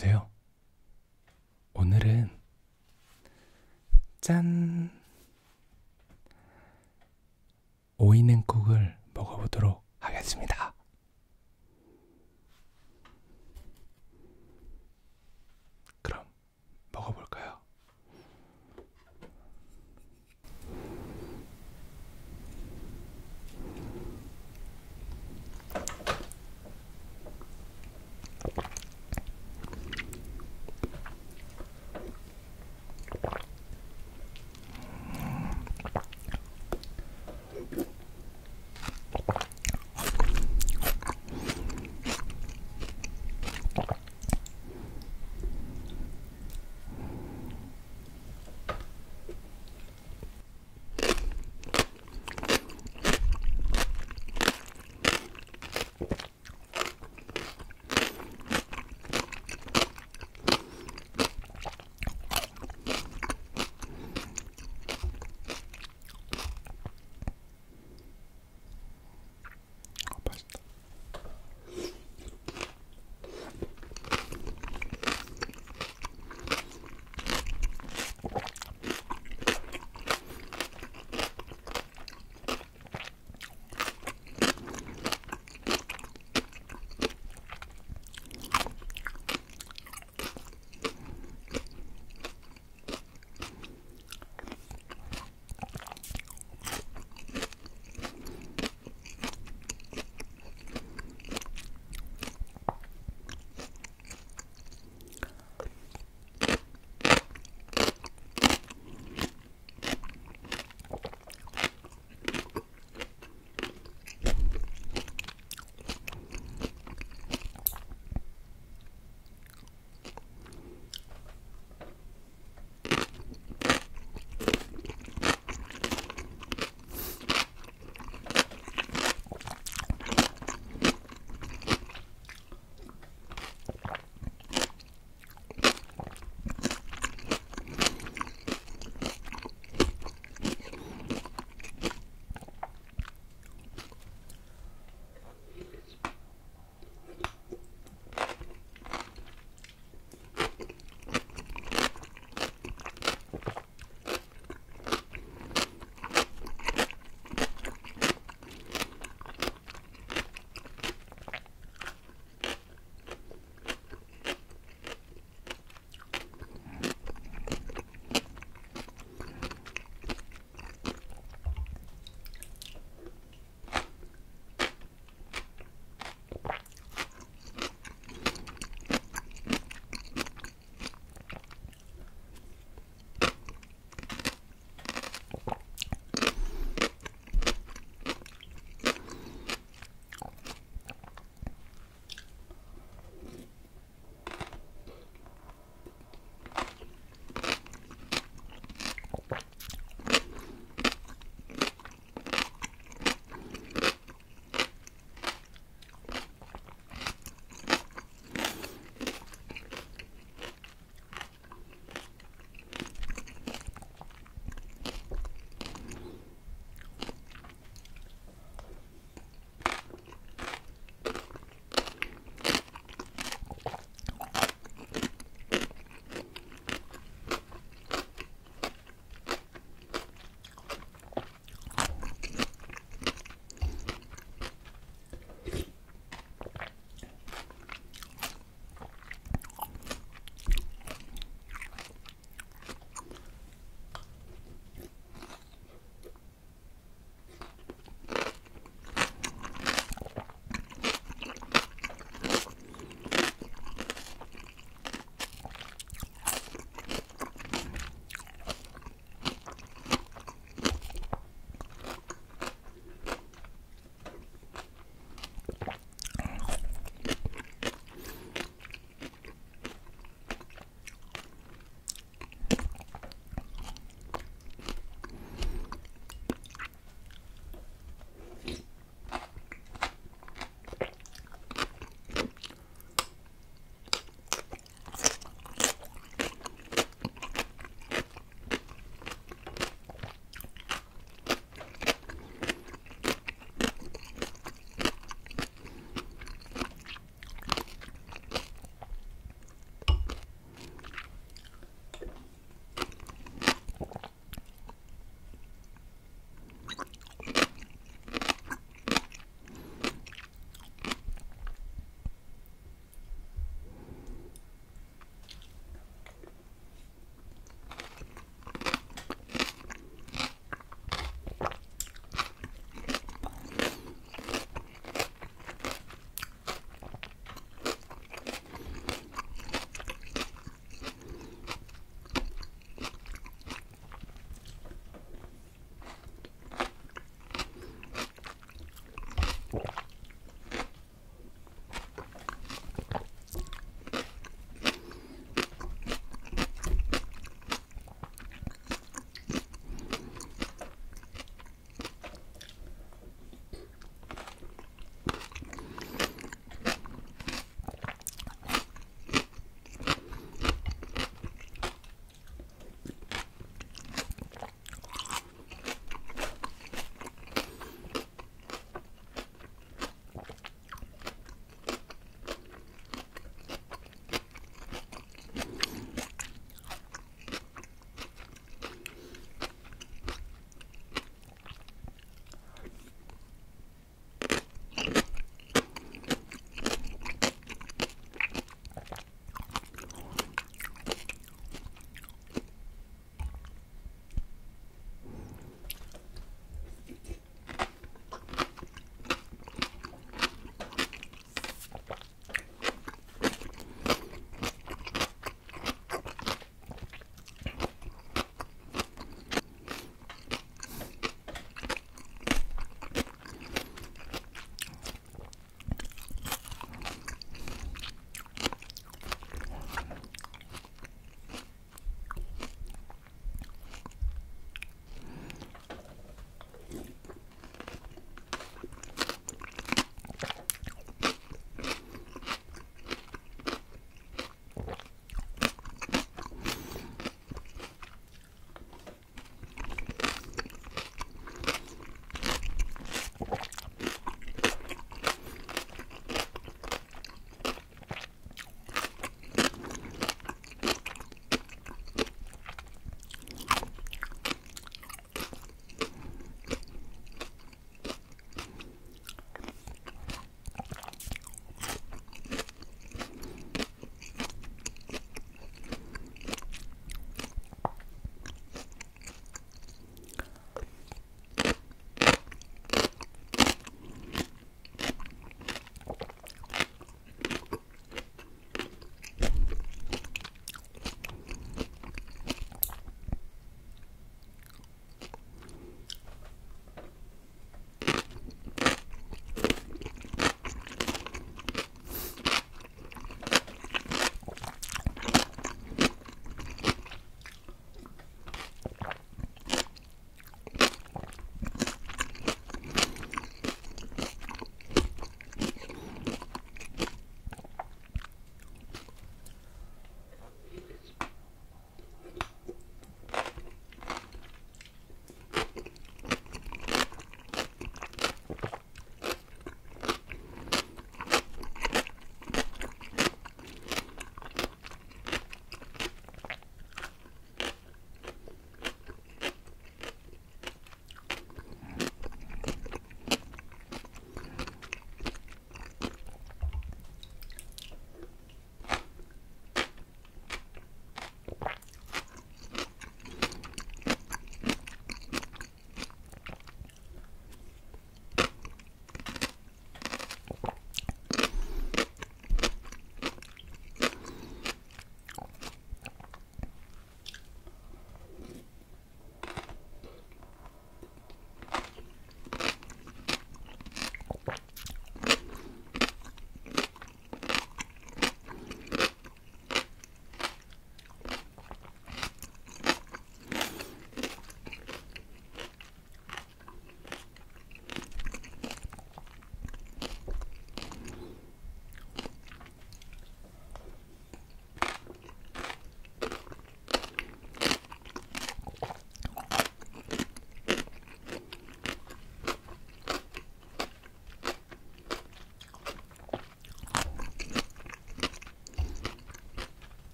안녕하세요. 오늘은 짠!